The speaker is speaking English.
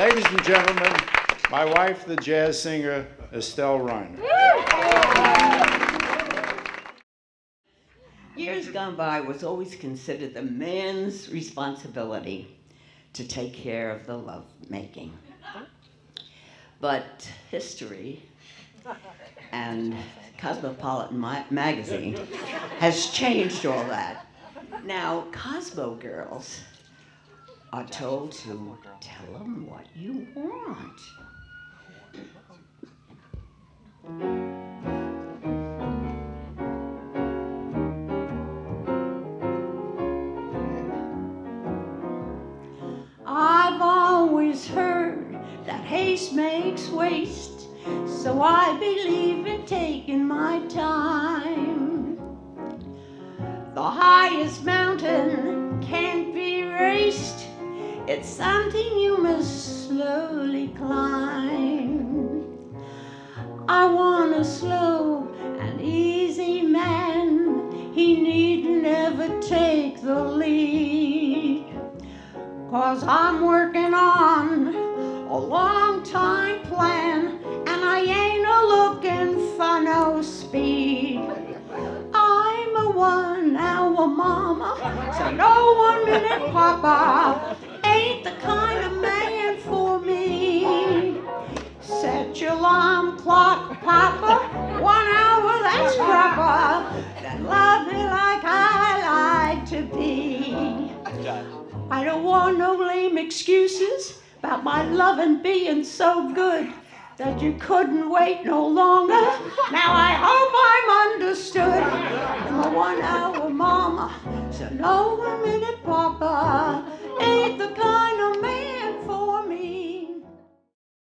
Ladies and gentlemen, my wife, the jazz singer Estelle Reiner. Years gone by was always considered the man's responsibility to take care of the love making. But history and Cosmopolitan ma- magazine has changed all that. Now, Cosmo girls are told to tell them what you want. I've always heard that haste makes waste, so I believe in taking my time. The highest mountain can't it's something you must slowly climb. I want a slow and easy man, he need never take the lead. Cause I'm working on a long time plan, and I ain't a looking for no speed. I'm a one hour mama, so no one minute papa to be. I don't want no lame excuses about my loving being so good that you couldn't wait no longer. Now I hope I'm understood. I'm a one hour mama, so no one minute papa ain't the kind